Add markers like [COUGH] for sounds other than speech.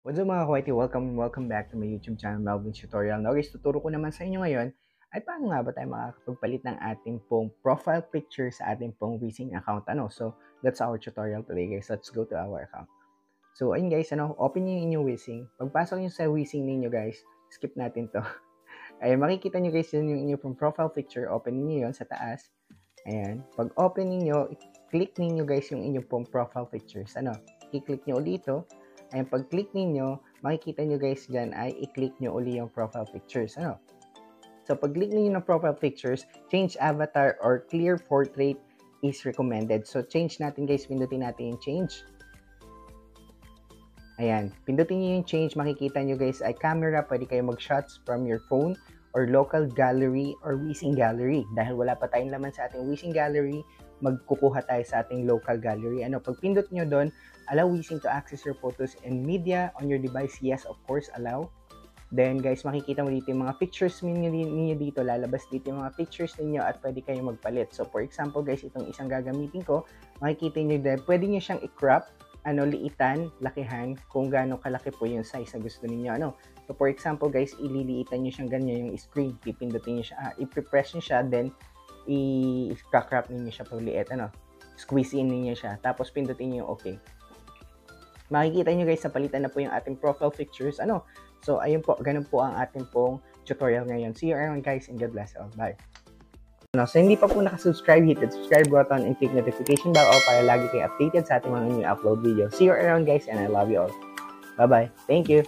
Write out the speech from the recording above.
What's up mga kawaiti? Welcome welcome back to my YouTube channel, Melvin's Tutorial. Now guys, tuturo ko naman sa inyo ngayon ay paano nga ba tayo makakapagpalit ng ating pong profile picture sa ating pong Wishing account. Ano? So, that's our tutorial today guys. Let's go to our account. So, ayun guys, ano, open nyo yung inyong Wishing. Pagpasok nyo sa Wishing ninyo guys, skip natin to. [LAUGHS] Ay, makikita nyo guys yun yung inyong profile picture. Open niyo yun sa taas. Ayan. Pag open niyo, click niyo guys yung inyong pong profile pictures. Ano? I-click nyo ulit ito Ayan, pag click ninyo, makikita nyo guys dyan ay i-click nyo uli yung profile pictures. Ano? So, pag click niyo ng profile pictures, change avatar or clear portrait is recommended. So, change natin guys, pindutin natin yung change. Ayan, pindutin niyo yung change, makikita nyo guys ay camera, pwede kayo mag-shots from your phone or local gallery or wishing gallery. Dahil wala pa tayong laman sa ating wishing gallery, magkukuha tayo sa ating local gallery. Ano, pag pindot nyo doon, allow wishing to access your photos and media on your device. Yes, of course, allow. Then guys, makikita mo dito yung mga pictures ninyo, ninyo dito, lalabas dito yung mga pictures ninyo at pwede kayong magpalit. So for example guys, itong isang gagamitin ko, makikita nyo dahil pwede nyo siyang i-crop, ano, liitan, lakihan, kung gaano kalaki po yung size na gusto niyo ano. So for example guys, ililiitan nyo siyang ganyan yung screen, pipindutin nyo siya, ah, i-press nyo siya, then i-crop ninyo siya pagliit, ano, squeeze in ninyo siya, tapos pindutin niyo yung okay. Makikita niyo guys, sa palitan na po yung ating profile pictures, ano, so ayun po, ganun po ang ating pong tutorial ngayon. See you around guys and God bless all. Bye! No, so hindi pa po nakasubscribe, hit the subscribe button and click notification bell all para lagi kayo updated sa ating mga new upload video. See you around guys and I love you all. Bye-bye. Thank you.